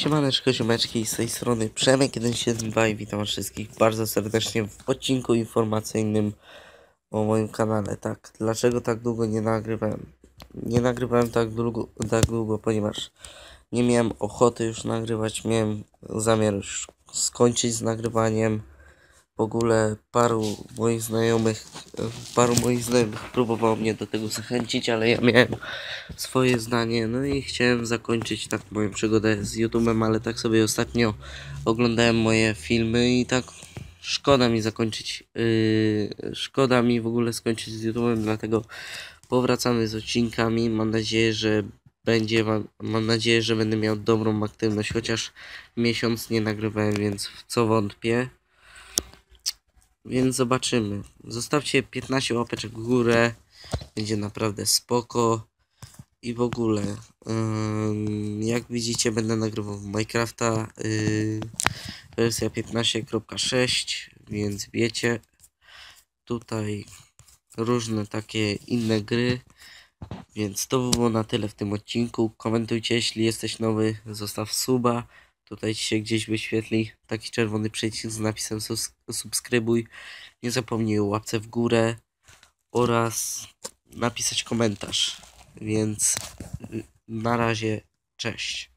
Siemaneczko, ziomeczki, z tej strony Przemek 172 i witam wszystkich bardzo serdecznie w odcinku informacyjnym o moim kanale. Tak, dlaczego tak długo nie nagrywałem? Nie nagrywałem tak długo, tak długo ponieważ nie miałem ochoty już nagrywać, miałem zamiar już skończyć z nagrywaniem. W ogóle paru moich znajomych, paru moich znajomych próbowało mnie do tego zachęcić, ale ja miałem swoje zdanie, no i chciałem zakończyć tak moją przygodę z YouTube'em, ale tak sobie ostatnio oglądałem moje filmy i tak szkoda mi zakończyć, yy, szkoda mi w ogóle skończyć z YouTube'em, dlatego powracamy z odcinkami, mam nadzieję, że będzie, mam, nadzieję, że będę miał dobrą aktywność, chociaż miesiąc nie nagrywałem, więc w co wątpię. Więc zobaczymy. Zostawcie 15 łapeczek w górę. Będzie naprawdę spoko. I w ogóle, ym, jak widzicie, będę nagrywał w Minecrafta yy, wersja 15.6, więc wiecie, tutaj różne takie inne gry. Więc to by było na tyle w tym odcinku. Komentujcie, jeśli jesteś nowy, zostaw suba. Tutaj się gdzieś wyświetli taki czerwony przycisk z napisem subskrybuj. Nie zapomnij o łapce w górę oraz napisać komentarz. Więc y, na razie, cześć.